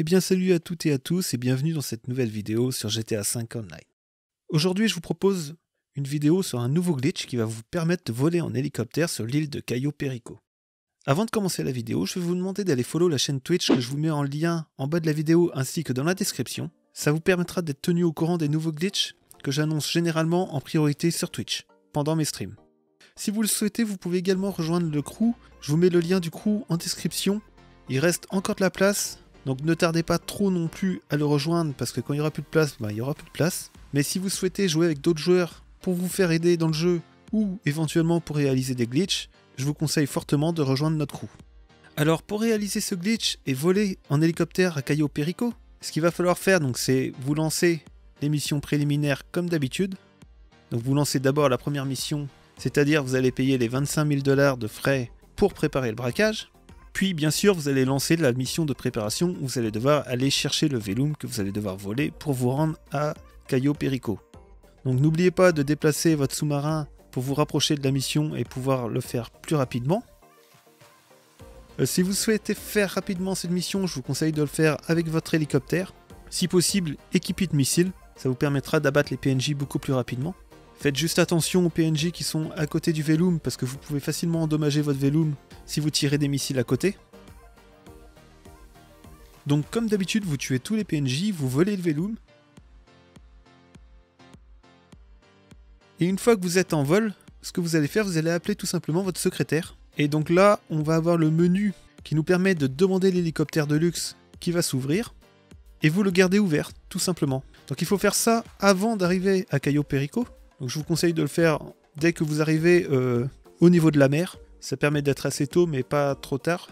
Eh bien salut à toutes et à tous et bienvenue dans cette nouvelle vidéo sur GTA V Online. Aujourd'hui je vous propose une vidéo sur un nouveau glitch qui va vous permettre de voler en hélicoptère sur l'île de Cayo Perico. Avant de commencer la vidéo, je vais vous demander d'aller follow la chaîne Twitch que je vous mets en lien en bas de la vidéo ainsi que dans la description. Ça vous permettra d'être tenu au courant des nouveaux glitches que j'annonce généralement en priorité sur Twitch pendant mes streams. Si vous le souhaitez, vous pouvez également rejoindre le crew. Je vous mets le lien du crew en description. Il reste encore de la place, donc ne tardez pas trop non plus à le rejoindre parce que quand il n'y aura plus de place, bah, il n'y aura plus de place. Mais si vous souhaitez jouer avec d'autres joueurs pour vous faire aider dans le jeu ou éventuellement pour réaliser des glitches, je vous conseille fortement de rejoindre notre crew. Alors pour réaliser ce glitch et voler en hélicoptère à Cayo Perico, ce qu'il va falloir faire donc c'est vous lancer les missions préliminaires comme d'habitude. Donc vous lancez d'abord la première mission, c'est-à-dire vous allez payer les 25 000 dollars de frais pour préparer le braquage. Puis bien sûr, vous allez lancer la mission de préparation vous allez devoir aller chercher le Velum que vous allez devoir voler pour vous rendre à Cayo Perico. Donc n'oubliez pas de déplacer votre sous-marin pour vous rapprocher de la mission et pouvoir le faire plus rapidement. Euh, si vous souhaitez faire rapidement cette mission, je vous conseille de le faire avec votre hélicoptère. Si possible, équipé de missiles, ça vous permettra d'abattre les PNJ beaucoup plus rapidement. Faites juste attention aux PNJ qui sont à côté du Velum parce que vous pouvez facilement endommager votre Velum si vous tirez des missiles à côté. Donc comme d'habitude, vous tuez tous les PNJ, vous volez le Velum. Et une fois que vous êtes en vol, ce que vous allez faire, vous allez appeler tout simplement votre secrétaire. Et donc là, on va avoir le menu qui nous permet de demander l'hélicoptère de luxe qui va s'ouvrir. Et vous le gardez ouvert, tout simplement. Donc il faut faire ça avant d'arriver à Cayo Perico. Donc je vous conseille de le faire dès que vous arrivez euh, au niveau de la mer. Ça permet d'être assez tôt mais pas trop tard.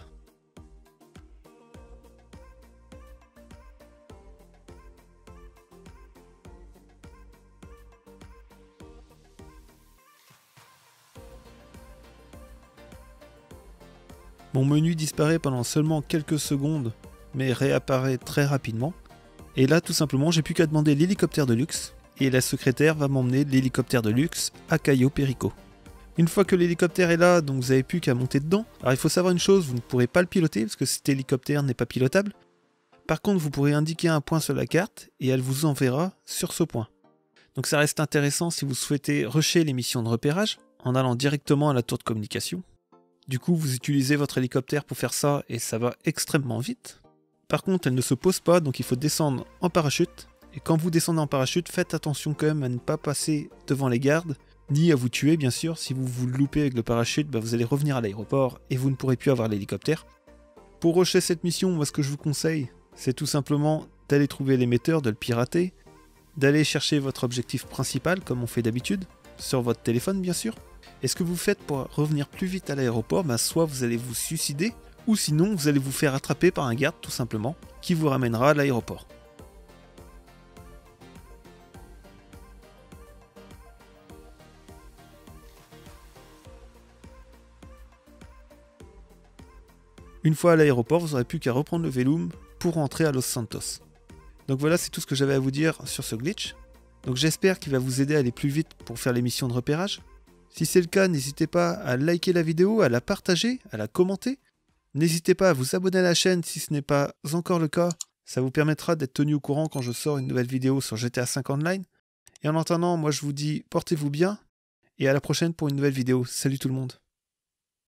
Mon menu disparaît pendant seulement quelques secondes, mais réapparaît très rapidement. Et là, tout simplement, j'ai plus qu'à demander l'hélicoptère de luxe, et la secrétaire va m'emmener l'hélicoptère de luxe à Cayo Perico. Une fois que l'hélicoptère est là, donc vous n'avez plus qu'à monter dedans. Alors il faut savoir une chose, vous ne pourrez pas le piloter parce que cet hélicoptère n'est pas pilotable. Par contre, vous pourrez indiquer un point sur la carte et elle vous enverra sur ce point. Donc ça reste intéressant si vous souhaitez rusher les missions de repérage en allant directement à la tour de communication. Du coup, vous utilisez votre hélicoptère pour faire ça et ça va extrêmement vite. Par contre, elle ne se pose pas, donc il faut descendre en parachute quand vous descendez en parachute, faites attention quand même à ne pas passer devant les gardes, ni à vous tuer bien sûr. Si vous vous loupez avec le parachute, bah, vous allez revenir à l'aéroport et vous ne pourrez plus avoir l'hélicoptère. Pour rusher cette mission, moi ce que je vous conseille, c'est tout simplement d'aller trouver l'émetteur, de le pirater, d'aller chercher votre objectif principal comme on fait d'habitude, sur votre téléphone bien sûr. Et ce que vous faites pour revenir plus vite à l'aéroport, bah, soit vous allez vous suicider, ou sinon vous allez vous faire attraper par un garde tout simplement, qui vous ramènera à l'aéroport. Une fois à l'aéroport, vous n'aurez plus qu'à reprendre le Velum pour rentrer à Los Santos. Donc voilà, c'est tout ce que j'avais à vous dire sur ce glitch. Donc j'espère qu'il va vous aider à aller plus vite pour faire les missions de repérage. Si c'est le cas, n'hésitez pas à liker la vidéo, à la partager, à la commenter. N'hésitez pas à vous abonner à la chaîne si ce n'est pas encore le cas. Ça vous permettra d'être tenu au courant quand je sors une nouvelle vidéo sur GTA 5 Online. Et en attendant, moi je vous dis portez-vous bien et à la prochaine pour une nouvelle vidéo. Salut tout le monde.